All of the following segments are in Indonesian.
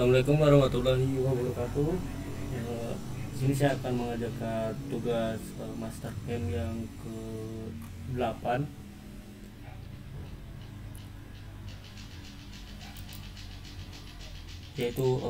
Assalamualaikum warahmatullahi wabarakatuh. Eh, di sini saya akan mengajarkan tugas eh, master camp yang ke 8 yaitu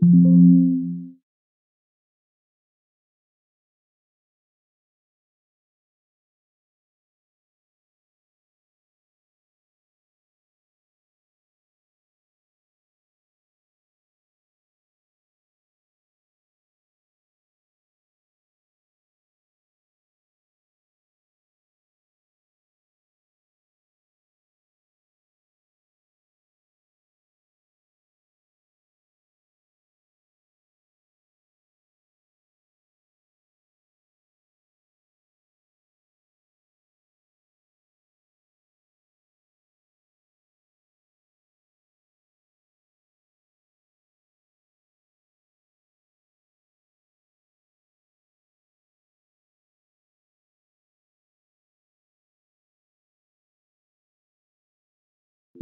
Thank you.